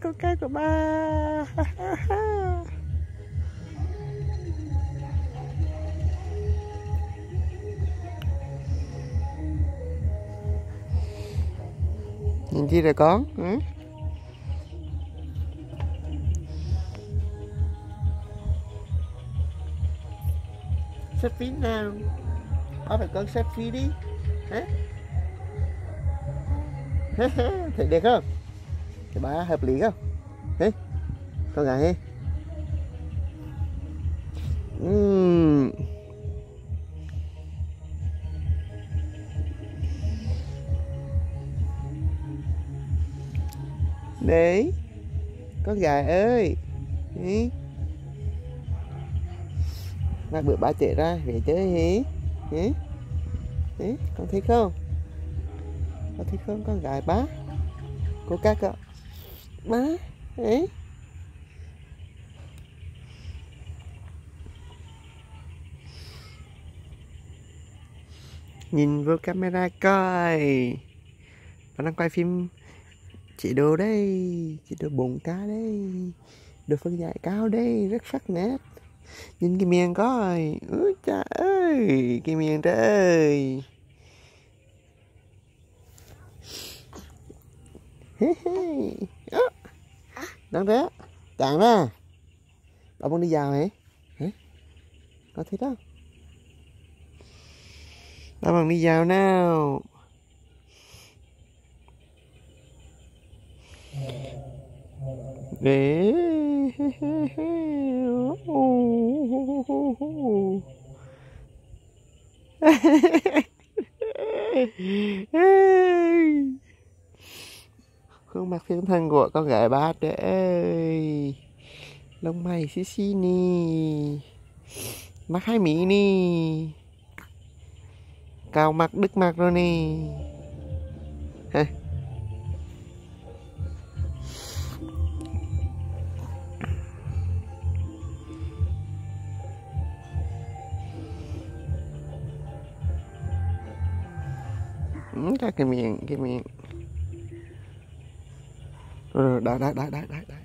con cá của ba. Nhìn chi rồi con? Ừ? xếp phí nào? Có phải con xếp phí đi. Hả? Thấy đẹp không? Thấy bá, hợp lý không? Hê? con gái hê. Uhm. đấy. Con gà ơi. Hí bữa ba chạy ra về chơi hí hí Đấy. con thấy không? Con thấy không con gài bá cô các ạ. Bá ấy nhìn vô camera coi. Và đang quay phim chị đồ đây, chị đồ bụng cá đây đồ phân giải cao đây, rất sắc nét. Nhìn cái miệng coi. Úi trời ơi cái miệng trời ơi. Đang thế. Chàng ra. Bà con đi vào hả? Có thấy đó. Bà con đi vào nào. Để Gương mặt thiên thần của con gái ba trẻ ơi. Lông mày xí xí nì. Mắt hai mỹ nì. Cao mặt, đứt mặt rồi nì. Hả? Ừ, cái miệng cái miệng. Đấy, đấy, đấy, đấy, đấy.